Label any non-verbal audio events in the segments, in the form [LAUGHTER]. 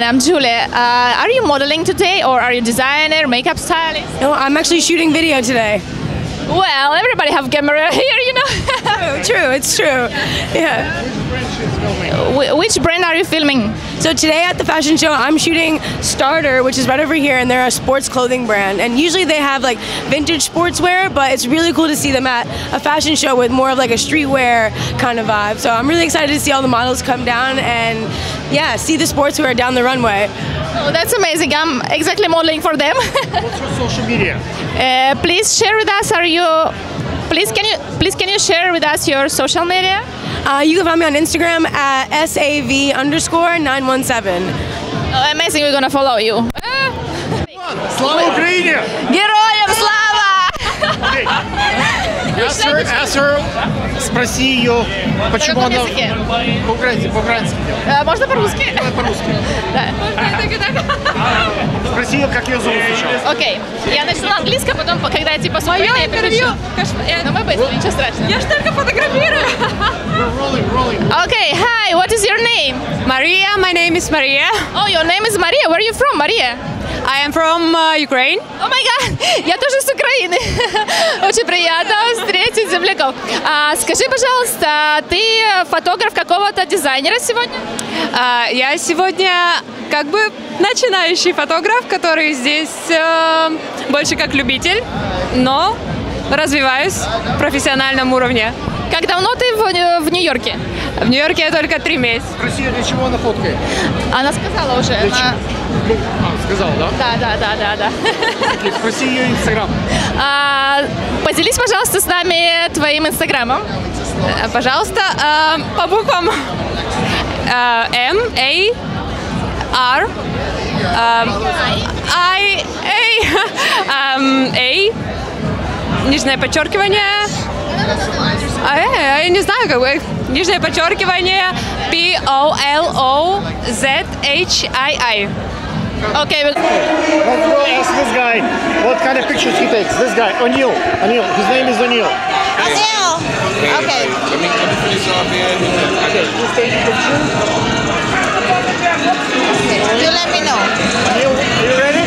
to meet you, Ivana. I'm Julia. Uh, are you modeling today or are you designer, makeup stylist? No, I'm actually shooting video today. Well, everybody have camera [LAUGHS] here, you know. True, true, it's true. Yeah. Which brand are you filming? So today at the fashion show, I'm shooting Starter, which is right over here, and they're a sports clothing brand. And usually they have like vintage sportswear, but it's really cool to see them at a fashion show with more of like a streetwear kind of vibe. So I'm really excited to see all the models come down and yeah, see the sportswear down the runway. Oh, that's amazing. I'm exactly modeling for them. What's [LAUGHS] your social media? uh, please share with us. Are you? Please can you please can you share with us your social media? Uh, you can find me on Instagram at sav underscore 917. Oh, amazing. We're gonna follow you. Ah, Слава Україні! Героям слава! Ask her, ask her, спроси ее, почему она... По-украински, по-украински. Э, Можно по-русски? По-русски. Спроси ее, как ее зовут сначала. Окей. Я начну на английском, потом, когда я типа смотрю, я переключу. Но мы быстро, ничего страшного. Я же только фотографирую. Okay, hi, what is your name? Maria, my name is Maria. Oh, your name is Maria. Where are you from, Maria? I am from uh, Ukraine. О май гад, я тоже с Украины. [LAUGHS] Очень приятно встретить земляков. А, скажи, пожалуйста, ты фотограф какого-то дизайнера сегодня? А, я сегодня как бы начинающий фотограф, который здесь э, больше как любитель, но развиваюсь в профессиональном уровне. Как давно ты в, в Нью-Йорке? В Нью-Йорке я только три месяца. Спроси для чего она фоткает. Она сказала уже. Для она- сказал, да? Да, да, да, да, да. Спроси ее инстаграм. А, поделись, пожалуйста, с нами твоим инстаграмом. Э, Пожалуйста, э, по буквам Э, M, A, R, эм, I, A, [LAUGHS] эм, A, нижнее подчеркивание, а, э, я не знаю, как бы, нижнее подчеркивание, P, O, L, O, Z, H, I, I. Okay. Let's go ask this guy what kind of pictures he takes. This guy, O'Neill. O'Neill. His name is O'Neill. O'Neill. Okay. okay. Let me let me finish off here. Okay. He's taking pictures. Okay. You let me know. O'Neill, are you ready?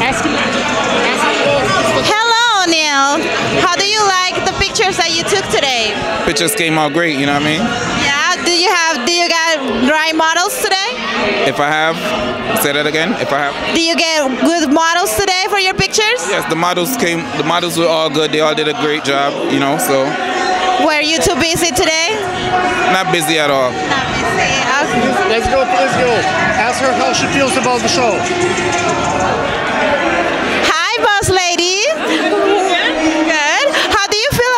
Ask him. Ask him. Hello, O'Neill. How do you like the pictures that you took today? Pictures came out great. You know what I mean? Yeah. Do you have do you got right models today? If I have, say that again. If I have, Do you get good models today for your pictures? yes, the models came. The models were all good. They all did a great job, you know. So Were you too busy today? not busy at all. Not busy. Okay. Let's go to this girl. Ask her how she feels about the show. Hi, boss lady. Good. How do you feel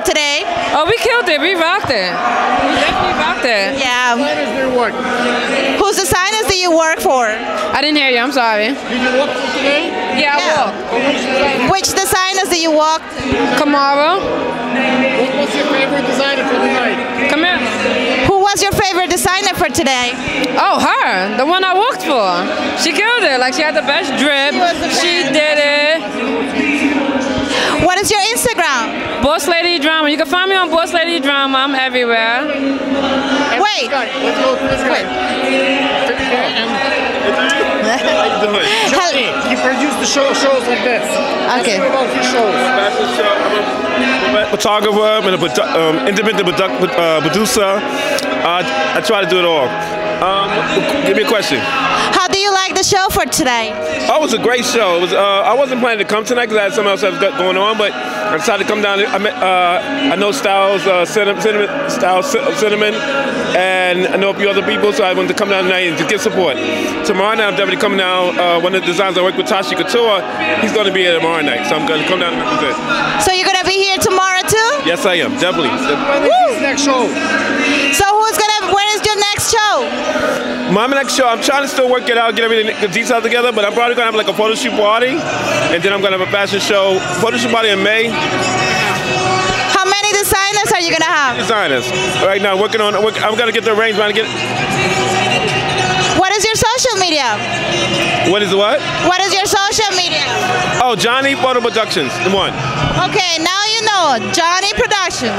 about today? Oh, we killed it. We rocked it. We definitely rocked it. Yeah. How does their work? Whose designers do you work for? I didn't hear you. I'm sorry. Did you walk through today? Yeah, Yeah. well, Which designers do you walk? Kamara, What was your favorite designer for the night? come here. Who was your favorite designer for today? Oh, her, the one I worked for. She killed it. Like she had the best drip. She was the She did it. What is your Instagram? Boss Lady Drama. You can find me on Boss Lady Drama. I'm everywhere. Ask Wait. this guy. Let's go to this guy. And Johnny, he produced the show, shows like this. Okay. Ask about his shows. Fashion show. I'm a photographer and a produ- um, independent produ- uh, producer. Uh, I try to do it all. Um, give me a question. How do you like the show for today? Oh, it was a great show. It was. Uh, I wasn't planning to come tonight because I had something else that was got going on, but I decided to come down. I met. Uh, I know Styles, uh, Cinnamon, Cinnamon, Styles, Cinnamon, and I know a few other people, so I wanted to come down tonight and to get support. Tomorrow night, I'm definitely coming down. Uh, one of the designers I work with, Tashi Couture, he's going to be here tomorrow night, so I'm going to come down and represent. So you're gonna be here tomorrow too? Yes, I am definitely. When is next show? So who's gonna? When is your next show? My next show, I'm trying to still work it out, get everything the details together, but I'm probably gonna have like a photo shoot party, and then I'm gonna have a fashion show, photo shoot party in May. How many designers are you gonna have? Designers. Right now, working on. Work, I'm gonna get the arrangement. Get What is your social media? what is what? What is your social media? Oh, Johnny Photo Productions, the one. Okay, now you know Johnny Productions?